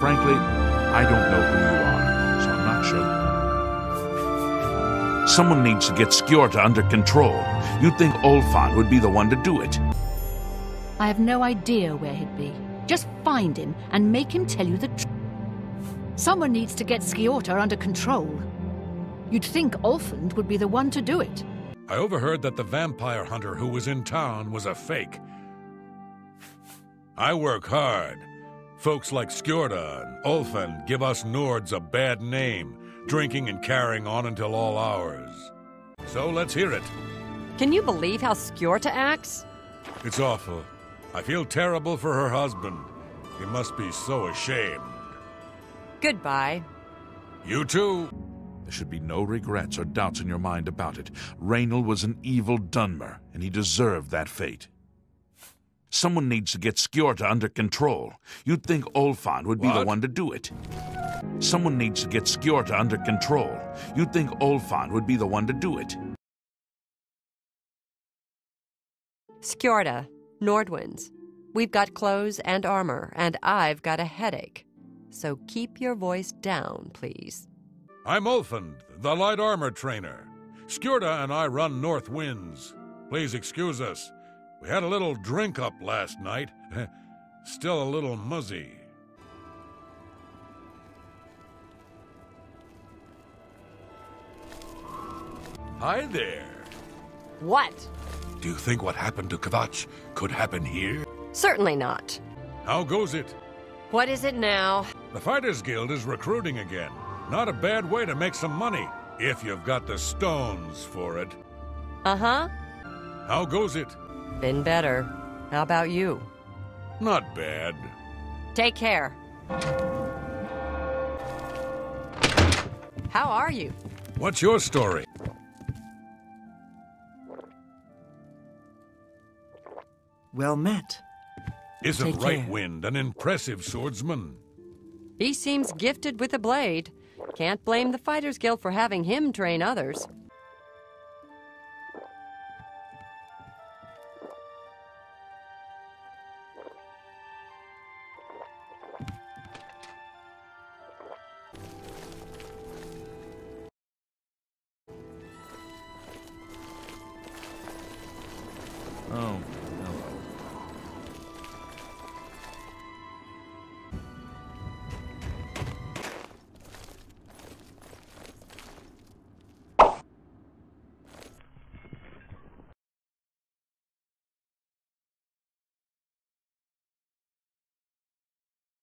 Frankly, I don't know who you are, so I'm not sure. Someone needs to get Skjorta under control. You'd think Olfand would be the one to do it. I have no idea where he'd be. Just find him and make him tell you the truth. Someone needs to get Skjorta under control. You'd think Olfand would be the one to do it. I overheard that the vampire hunter who was in town was a fake. I work hard. Folks like Skjorta and Olfand give us Nords a bad name, drinking and carrying on until all hours. So let's hear it. Can you believe how Skjorta acts? It's awful. I feel terrible for her husband. He must be so ashamed. Goodbye. You too. There should be no regrets or doubts in your mind about it. Raynil was an evil Dunmer, and he deserved that fate. Someone needs to get Skjorta under control. You'd think Olfand would be the one to do it. Someone needs to get Skjorta under control. You'd think Olfand would be the one to do it. Skjorta, Nord Winds. We've got clothes and armor, and I've got a headache. So keep your voice down, please. I'm Olfand, the light armor trainer. Skjorta and I run Nord Winds. Please excuse us. We had a little drink up last night. Still a little muzzy. Hi there. What? Do you think what happened to Kvatch could happen here? Certainly not. How goes it? What is it now? The Fighters Guild is recruiting again. Not a bad way to make some money, if you've got the stones for it. Uh huh. How goes it? Been better. How about you? Not bad. Take care. How are you? What's your story? Well met. Isn't Take Right care. Wind an impressive swordsman? He seems gifted with a blade. Can't blame the Fighters Guild for having him train others. Oh.